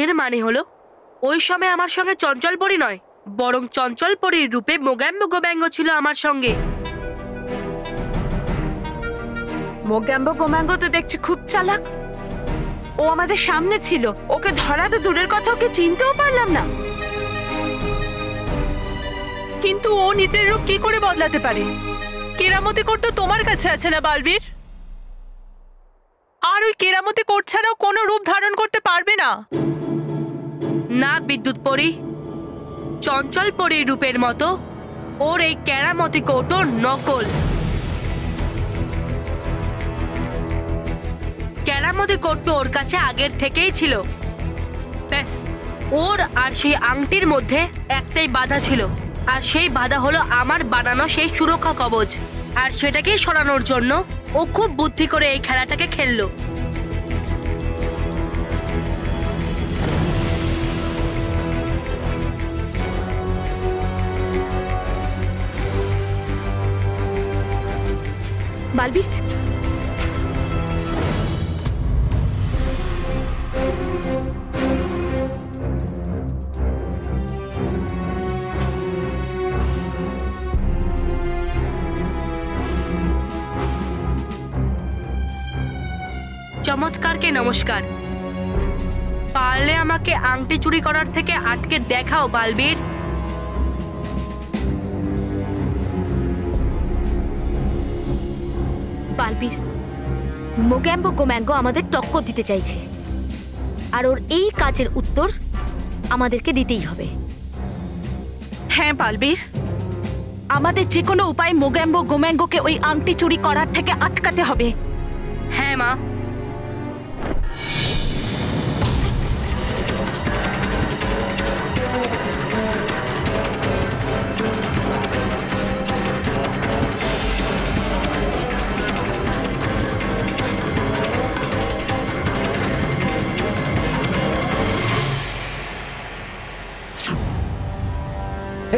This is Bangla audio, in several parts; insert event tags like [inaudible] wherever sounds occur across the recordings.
এর মানে হলো, ওই সময় আমার সঙ্গে চঞ্চল পরি নয়, বরং চঞ্চল পরির রূপে মোগ্যাম্ব গোব্যাঙ্গ ছিল আমার সঙ্গে। মোগ্যাম্বো গোম্যাঙ্গো তো দেখছি খুব চালাক। ও আমাদের সামনে ছিল, ওকে ধরা তো দূরের কথা, ওকে চিনতেও পারলাম না। কিন্তু ও নিজের রূপ কি করে বদলাতে পারে? কেরামতি কোট তো তোমার কাছে আছে না, বালবীর? আর ওই কেরামতি কোট ছাড়াও কোনো রূপ ধারণ করতে পারবে না। না বিদ্যুৎ পরি, চঞ্চল পরির রূপের মতো ওর এই ক্যারামতি কৌটো নকল। ক্যারামতি কৌটো ওর কাছে আগের থেকেই ছিল। ব্যাস, ওর আর সেই আংটির মধ্যে একটাই বাধা ছিল। আর সেই বাধা হলো আমার বানানো সেই সুরক্ষা কবচ আর সেটাকেই সরানোর জন্য ও খুব বুদ্ধি করে এই খেলাটাকে খেললো। বালবীর? চমৎকারকে নমস্কার। পারলে আমাকে আংটি চুরি করার থেকে আটকে দেখাও বালবীর। মোগ্যাম্বো গোম্যাঙ্গো আমাদের টক্কর দিতে চাইছে। আর ওর এই কাজের উত্তর আমাদেরকে দিতেই হবে। হ্যাঁ পালবীর। আমাদের যে কোনো উপায় মোগ্যাম্বো গোম্যাঙ্গোকে ওই আংটি চুরি করার থেকে আটকাতে হবে। হ্যাঁ মা।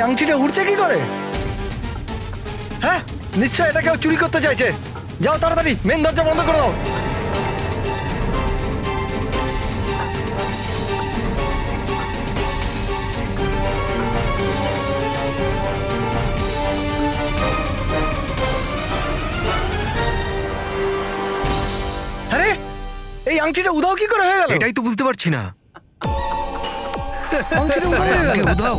এই আংটিটা উড়ছে কি করে? হ্যাঁ নিশ্চয় এটা কেউ চুরি করতে চাইছে। যাও তাড়াতাড়ি মেন দরজা বন্ধ করে দাও। আরে এই আংটিটা উদাও কি করে হয়ে গেল? এটাই তো বুঝতে পারছি না। আংটিটা উধাও।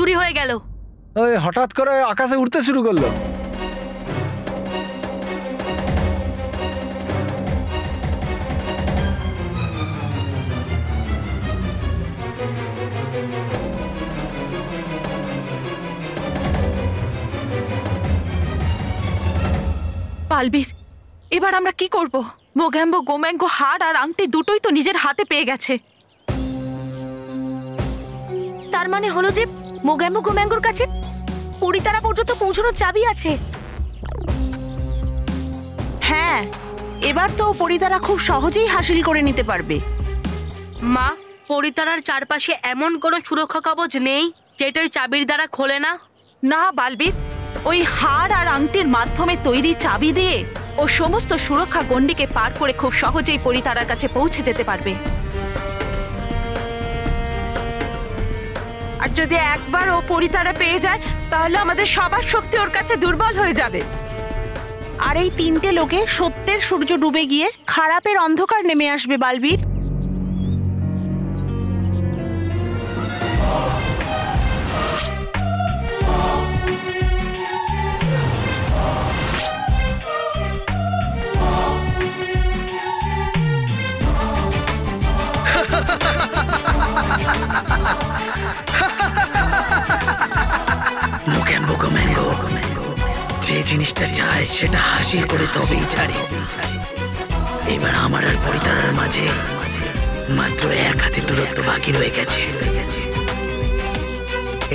চুরি হয়ে গেল। ওই হঠাৎ করে আকাশে উঠতে শুরু করল। বালবীর এবার আমরা কি করব? মোগ্যাম্বো গোম্যাঙ্গো হার আর আংটি দুটোই তো নিজের হাতে পেয়ে গেছে। তার মানে হলো যে মোগ্যাম্বো গোম্যাঙ্গোর কাছে? পরিতারা পর্যন্ত পৌঁছানোর চাবি আছে। হ্যাঁ এবার তো পরিতারা খুব সহজেই হাসিল করে নিতে পারবে। মা, পরিতারার চারপাশে এমন কোনো সুরক্ষা কবচ নেই, যেটা ওই চাবির দ্বারা খোলে না? না, বালবীর, ওই হাড় আর আংটির মাধ্যমে তৈরি চাবি দিয়ে ও সমস্ত সুরক্ষা গণ্ডিকে পার করে খুব সহজেই পরিতারার কাছে পৌঁছে যেতে পারবে। আর যদি একবার ও পরিতারা পেয়ে যায়, তাহলে আমাদের সবার শক্তি ওর কাছে দুর্বল হয়ে যাবে। আর এই তিনটে লোকে সত্যের সূর্য ডুবে গিয়ে খারাপের অন্ধকার নেমে আসবে, বালবীর। [laughs] জিনিসটা চায় সেটা হাসিল করে তবেই ছাড়ে। এবার আমার আর পরিতারার মাঝে মাত্র এক হাতে দূরত্ব বাকি রয়ে গেছে।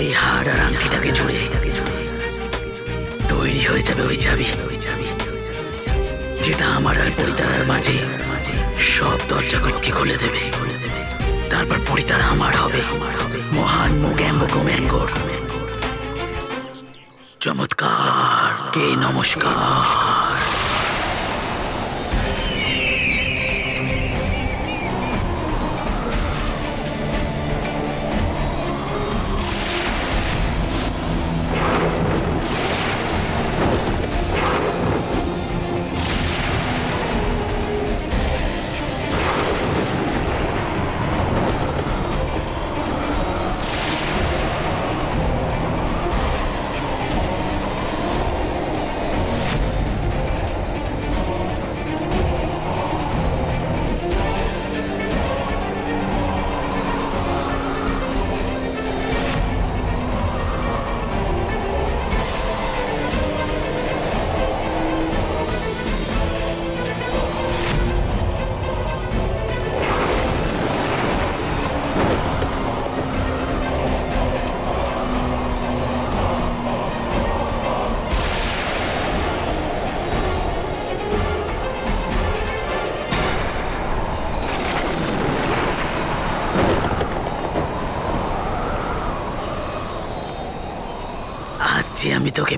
এই হাড় আর আংটিটাকে জুড়ে তৈরি হয়ে যাবে ওই চাবি, যেটা আমার আর পরিতারার মাঝে সব দরজাগুলোকে খুলে দেবে। তারপর পরিতারা আমার হবে, মহান মোগ্যাম্বো গোম্যাঙ্গোর চমৎকার। কে নমস্কার আসছি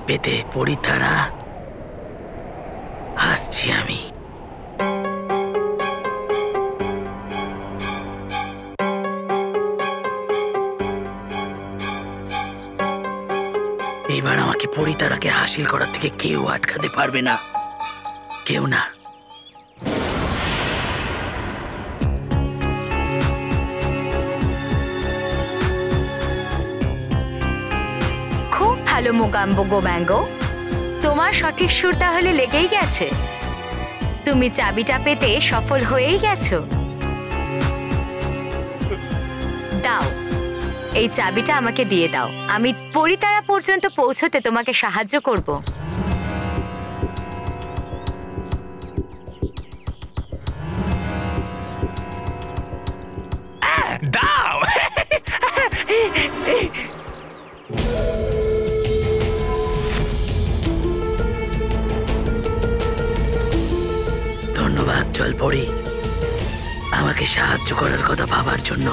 আমি পড়ি তারা আসছি আমি। এবার আমাকে পরিতারাকে হাসিল করার থেকে কেউ আটকাতে পারবে না। কেউ না। ভালো মোগাম্বো গো ব্যাঙ্গো তোমার সঠিক সুর তাহলে লেগেই গেছে। তুমি চাবিটা পেতে সফল হয়েই গেছো। দাও, এই চাবিটা আমাকে দিয়ে দাও। আমি পরিতারা পর্যন্ত পৌঁছতে তোমাকে সাহায্য করব। সাহায্য করার কথা ভাবার জন্য।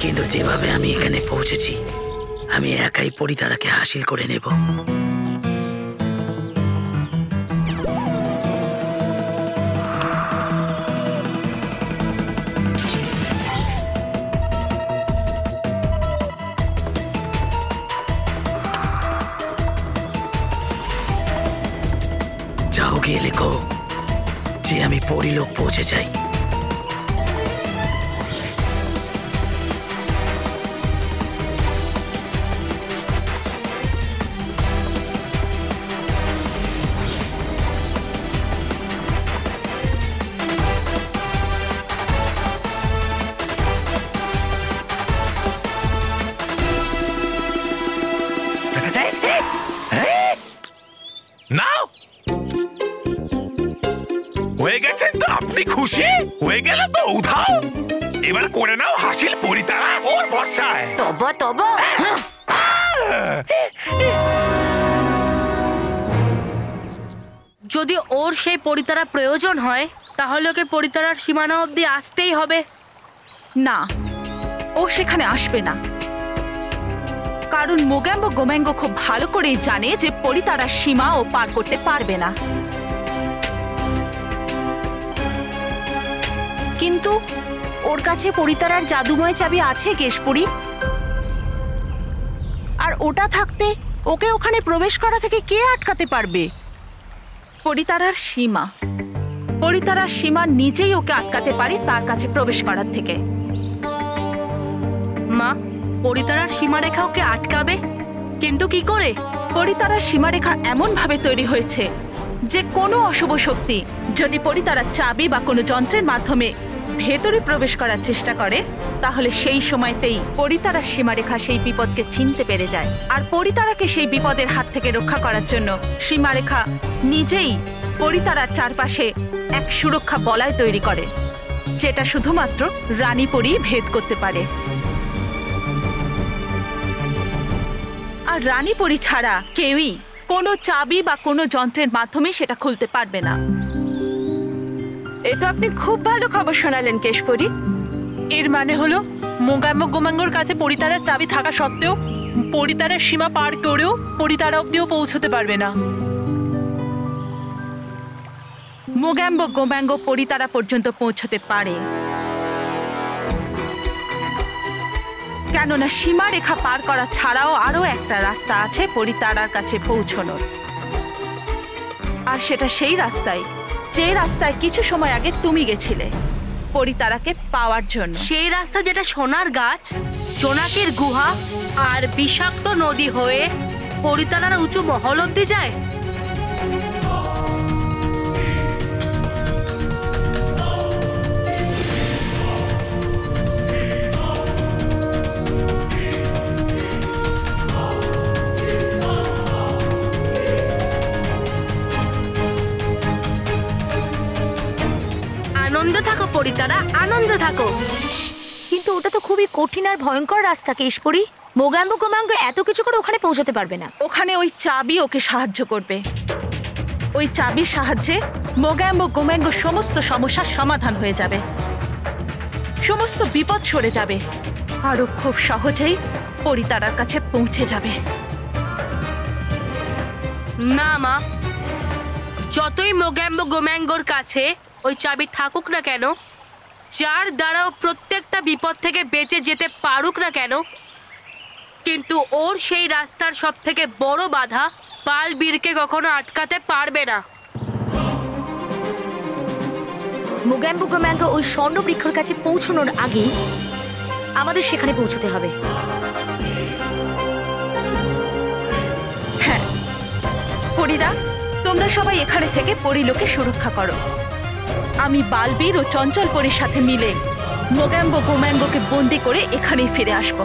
কিন্তু যেভাবে আমি এখানে পৌঁছেছি, আমি একাই পরিতারাকে হাসিল করে নেব। যাও গিয়ে লেখো যে আমি পরিলোক পৌঁছে যাই। যদি ওর সেই পরিতারা প্রয়োজন হয়, তাহলে ওকে পরিতারার সীমানা অবধি আসতেই হবে। না, ও সেখানে আসবে না। কারণ মোগ্যাম্বো গোম্যাঙ্গো খুব ভালো করেই জানে যে পরিতারা সীমা ও পার করতে পারবে না। কিন্তু ওর কাছে পরিতারার জাদুময় চাবি আছে কেশপুরি? আর ওটা থাকতে ওকে ওখানে প্রবেশ করা থেকে কে আটকাতে পারবে? পরিতারার সীমা। পরিতারার সীমা নিজেই ওকে আটকাতে পারে তার কাছে প্রবেশ করার থেকে। মা পরিতারার সীমারেখা ওকে আটকাবে? কিন্তু কি করে? পরিতারার সীমারেখা এমনভাবে তৈরি হয়েছে যে কোনো অশুভ শক্তি যদি পরিতারার চাবি বা কোনো যন্ত্রের মাধ্যমে ভেতরে প্রবেশ করার চেষ্টা করে, তাহলে সেই সময়তেই পরিতারার সীমারেখা সেই বিপদকে চিনতে পেরে যায়। আর পরিতারাকে সেই বিপদের হাত থেকে রক্ষা করার জন্য সীমারেখা নিজেই পরিতারার চারপাশে এক সুরক্ষা বলয় তৈরি করে, যেটা শুধুমাত্র রানীপুরী ভেদ করতে পারে। আর রানীপুরী ছাড়া কেউই কোনো চাবি বা কোনো যন্ত্রের মাধ্যমে সেটা খুলতে পারবে না। এ তো আপনি খুব ভালো খবর শোনালেন কেশপুরী। এর মানে হলো মোগাম্ব গোমাঙ্গর কাছে পরিতারার চাবি থাকা সত্ত্বেও পরিতারার সীমা পার করেও পরিতারা অব্দিও পৌঁছতে পারবে না। মোগ্যাম্ব গোম্যাঙ্গ পরিতারা পর্যন্ত পৌঁছতে পারে। কেননা সীমারেখা পার করা ছাড়াও আরও একটা রাস্তা আছে পরিতারার কাছে পৌঁছনোর। আর সেটা সেই রাস্তায় যে রাস্তায় কিছু সময় আগে তুমি গেছিলে, পরিতারাকে পাওয়ার জন্য। সেই রাস্তা যেটা সোনার গাছ জোনাকের গুহা আর বিষাক্ত নদী হয়ে পরিতারার উঁচু মহল অব্দি যায় পরিতারা আনন্দে থাকো। কিন্তু ওটা তো খুবই কঠিন আর ভয়ঙ্কর রাস্তা কেশপুরী। মোগাম্বো গোমাঙ্গ এত কিছু করে ওখানে পৌঁছতে পারবে না। ওখানে ওই চাবি ওকে সাহায্য করবে। ওই চাবির সাহায্যে মোগ্যাম্ব গোম্যাঙ্গ সমস্ত সমস্যার সমাধান হয়ে যাবে। সমস্ত বিপদ সরে যাবে। আরও খুব সহজেই পরিতারার কাছে পৌঁছে যাবে। না মা। যতই মোগ্যাম্ব গোম্যাঙ্গোর কাছে ওই চাবি থাকুক না কেন যার দ্বারাও প্রত্যেকটা বিপদ থেকে বেঁচে যেতে পারুক না কেন? কিন্তু ওর সেই রাস্তার সব থেকে বড় বাধা পালবীরকে কখনো আটকাতে পারবে না। মোগাম্বো গোম্যাঙ্গ ওই স্বর্ণ বৃক্ষর কাছে পৌঁছানোর আগেই আমাদের সেখানে পৌঁছতে হবে। হ্যাঁ পরীরা তোমরা সবাই এখানে থেকে পরিলোকে সুরক্ষা করো। আমি বালবীর ও চঞ্চল পরীর সাথে মিলে মোগ্যাম্বো গোম্যাম্বোকে বন্দি করে এখানেই ফিরে আসব।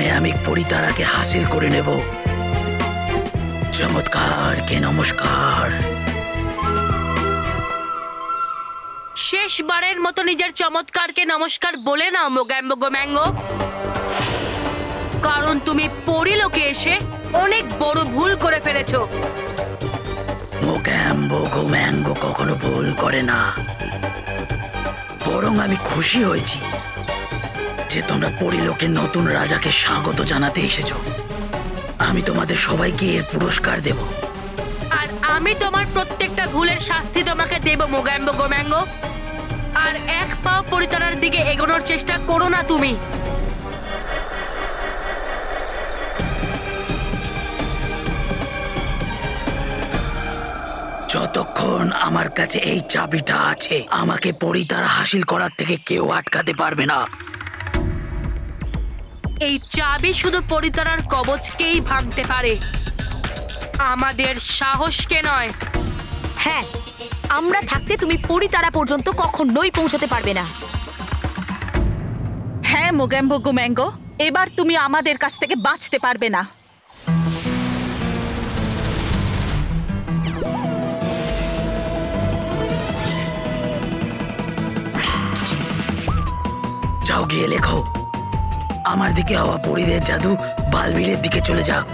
ততক্ষণে আমি পরিতারাকে হাসিল করে নেব। চমৎকার কে নমস্কার। শেষবারের মতো নিজের চমৎকারকে নমস্কার বলে নাও মোগ্যাম্ব গোম্যাঙ্গ। কারণ তুমি পরিলোকে এসে অনেক বড় ভুল করে ফেলেছো। মোক্যাম্বো গোম্যাঙ্গো কখনো ভুল করে না। বরং আমি খুশি হয়েছি। যে তোমরা পরিলোকের নতুন রাজাকে স্বাগত জানাতে এসেছ। আমি তোমাদের সবাইকে এর পুরস্কার দেব। আর আমি তোমার প্রত্যেকটা ভুলের শাস্তি তোমাকে দেব মোগাম্ব গোম্যাঙ্গ। আর এক পাও পরিতারার দিকে এগোনোর চেষ্টা করো না তুমি। যতক্ষণ আমার কাছে এই চাবিটা আছে আমাকে পরিতারা হাসিল করার থেকে কেউ আটকাতে পারবে না। এই চাবি শুধু পরিতারার কবচকেই ভাঙতে পারে। আমাদের সাহসকে নয়। হ্যাঁ আমরা থাকতে তুমি পরিতারা পর্যন্ত কখনোই পৌঁছতে পারবে না। হ্যাঁ মোগ্যাম্ব গোম্যাঙ্গ এবার তুমি আমাদের কাছ থেকে বাঁচতে পারবে না। যাও গিয়ে লেখো। আমার দিকে হওয়া পরিদের জাদু বালবীরের দিকে চলে যাক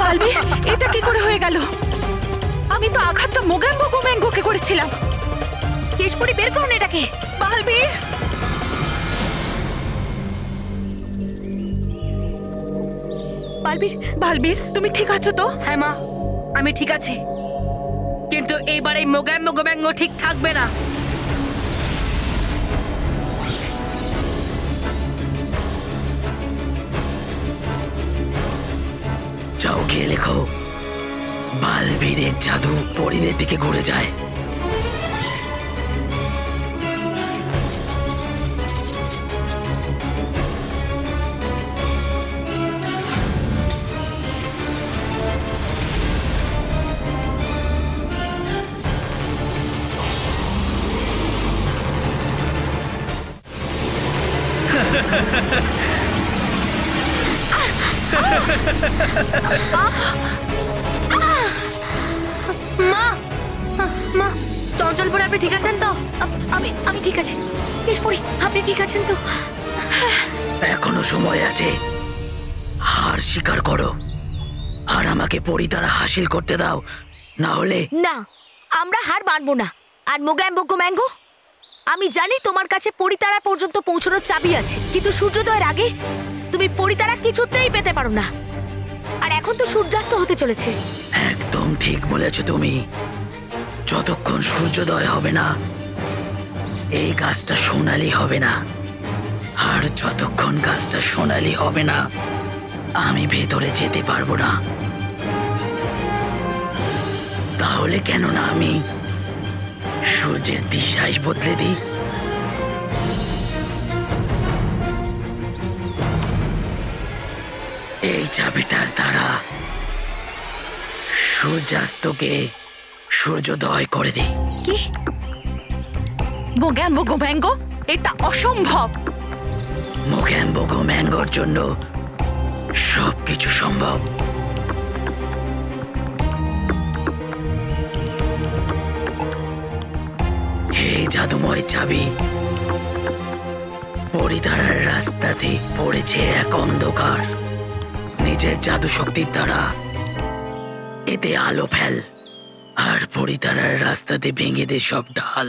বালবি, এটা কি করে হয়ে গেল? আমি তো আঘাতটা মোগাম্বো গোম্যাঙ্গোকে করেছিলাম। কেশপুরি, বের করুন এটাকে। বালবীর বালবীর বালবীর তুমি ঠিক আছো তো? হ্যাঁ মা, আমি ঠিক আছি। কিন্তু এইবার এই মোগাম মোগাম্যাঙ্গ ঠিক থাকবে না। যাও গিয়ে লেখো বালবীরের জাদু পরিদের দিকে ঘুরে যায় মা মা চঞ্চলপুরে আপনি ঠিক আছেন তো? আমি আমি ঠিক আছি। কেশপুরি আপনি ঠিক আছেন তো? এখনও সময় আছে। হার স্বীকার করো। আর আমাকে পরিতারা হাসিল করতে দাও। না হলে না আমরা হার মানবো না। আর মোগাম্বো ম্যাঙ্গো আমি জানি তোমার কাছে পরিতারা পর্যন্ত পৌঁছানোর চাবি আছে। কিন্তু সূর্যোদয়ের আগে তুমি পরিতারা কিছুতেই পেতে পারো না। আর এখন তো সূর্যাস্ত হতে চলেছে। একদম ঠিক বলেছ তুমি। যতক্ষণ সূর্যোদয় হবে না, এই গাছটা সোনালি হবে না। আর যতক্ষণ গাছটা সোনালি হবে না, আমি ভেতরে যেতে পারব না। তাহলে কেন না আমি সূর্যের দিশাই বদলে দিই। চাবিটার দ্বারা সূর্যাস্তকে সূর্যোদয় করে দিই। কি? মোগাম্বো গোম্যাঙ্গো? এটা অসম্ভব! মোগ্যাম্বোগো ম্যাঙ্গোর জন্য সবকিছু সম্ভব। হে জাদুময় চাবি পরিধারার রাস্তাতে পড়েছে এক অন্ধকার। নিজের জাদু শক্তির দ্বারা। এতে আলো ফেল আর পরিতারার রাস্তাতে ভেঙে দে সব ঢাল।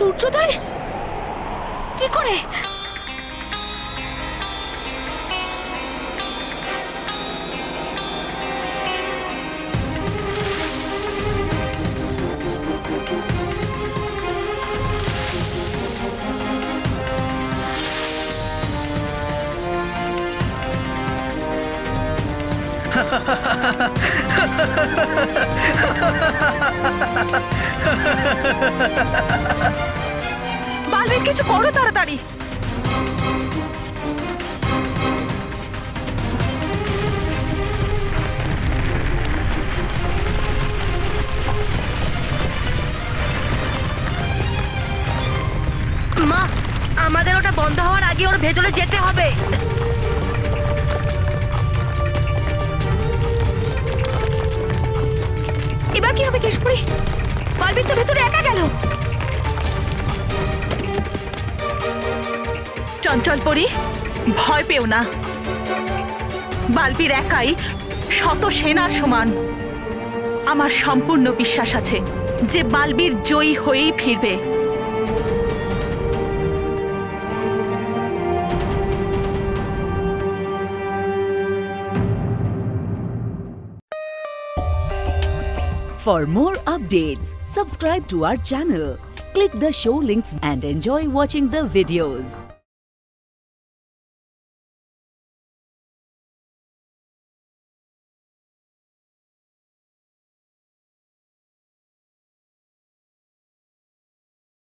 সূর্যোদয়? কি করে? কিছু করো তাড়াতাড়ি। মা আমাদের ওটা বন্ধ হওয়ার আগে ওর ভেতরে যেতে হবে। এবার কি হবে কেশপুরি? বালবীর তো ভেতরে একা গেল। চঞ্চল পরি ভয় পেও না বালবীর একাই শত সেনার সমান আমার সম্পূর্ণ বিশ্বাস আছে যে বালবীর জয়ী হয়েই ফিরবে For more updates, subscribe to our channel, click the show links and enjoy watching the videos.